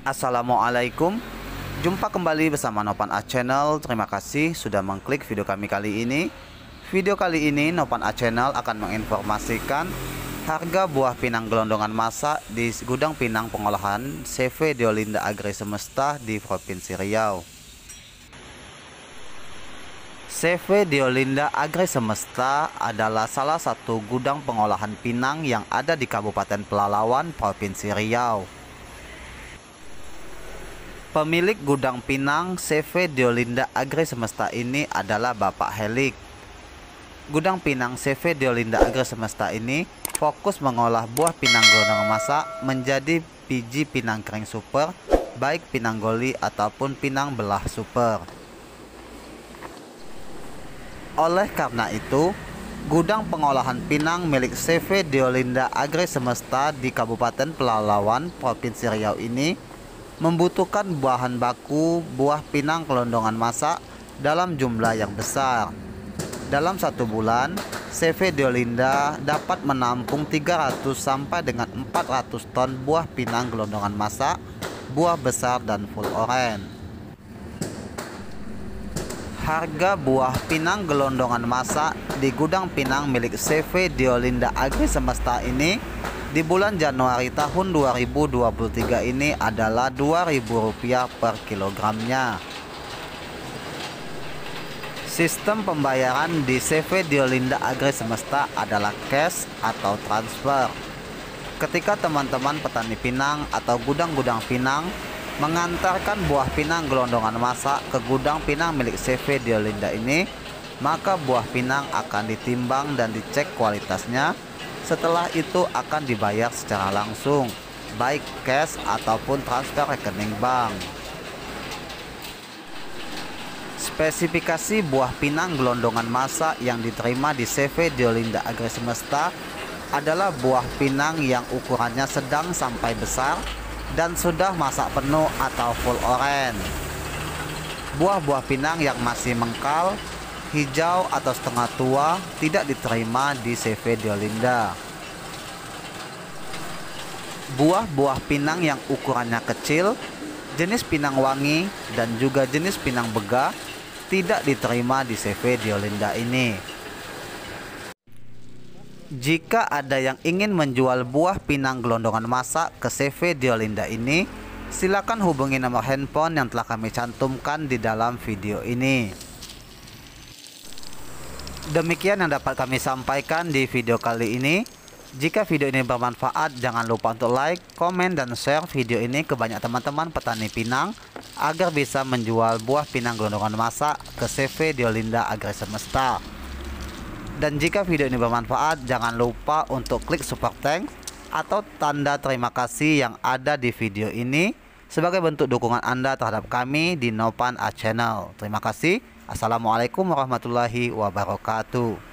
Assalamualaikum. Jumpa kembali bersama Nopan A Channel. Terima kasih sudah mengklik video kami kali ini. Video kali ini Nopan A Channel akan menginformasikan Harga buah pinang gelondongan masak di gudang pinang pengolahan CV Diolinda Agri Semesta di Provinsi Riau. CV Diolinda Agri Semesta adalah salah satu gudang pengolahan pinang yang ada di Kabupaten Pelalawan, Provinsi Riau. Pemilik gudang Pinang CV Diolinda Agri Semesta ini adalah Bapak Helik. Gudang Pinang CV Diolinda Agri Semesta ini fokus mengolah buah pinang gelondongan masak menjadi biji pinang kering super, baik pinang goli ataupun pinang belah super. Oleh karena itu, gudang pengolahan pinang milik CV Diolinda Agri Semesta di Kabupaten Pelalawan, Provinsi Riau ini membutuhkan bahan baku buah pinang kelondongan masak dalam jumlah yang besar. Dalam satu bulan, CV Diolinda dapat menampung 300 sampai dengan 400 ton buah pinang gelondongan masak, buah besar dan full orange. Harga buah pinang gelondongan masak di gudang pinang milik CV Diolinda Agri Semesta ini di bulan Januari tahun 2023 ini adalah Rp2.000 per kilogramnya. Sistem pembayaran di CV Diolinda Agri Semesta adalah cash atau transfer. Ketika teman-teman petani pinang atau gudang-gudang pinang mengantarkan buah pinang gelondongan masak ke gudang pinang milik CV Diolinda ini, maka buah pinang akan ditimbang dan dicek kualitasnya setelah itu akan dibayar secara langsung, baik cash ataupun transfer rekening bank. Spesifikasi buah pinang gelondongan masa yang diterima di CV Diolinda Agri Semesta adalah buah pinang yang ukurannya sedang sampai besar dan sudah masak penuh atau full orange. Buah-buah pinang yang masih mengkal hijau atau setengah tua tidak diterima di CV Diolinda. Buah-buah pinang yang ukurannya kecil, jenis pinang wangi, dan juga jenis pinang bega tidak diterima di CV Diolinda ini. Jika ada yang ingin menjual buah pinang gelondongan masak ke CV Diolinda ini, silakan hubungi nomor handphone yang telah kami cantumkan di dalam video ini. Demikian yang dapat kami sampaikan di video kali ini. Jika video ini bermanfaat, jangan lupa untuk like, komen, dan share video ini ke banyak teman-teman petani pinang agar bisa menjual buah pinang gelondongan masak ke CV Diolinda Agri Semesta. Dan jika video ini bermanfaat, jangan lupa untuk klik super thanks atau tanda terima kasih yang ada di video ini sebagai bentuk dukungan Anda terhadap kami di Nopan A Channel. Terima kasih. Assalamualaikum warahmatullahi wabarakatuh.